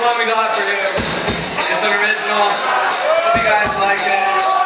one we got for you. It's an original. Hope you guys like it.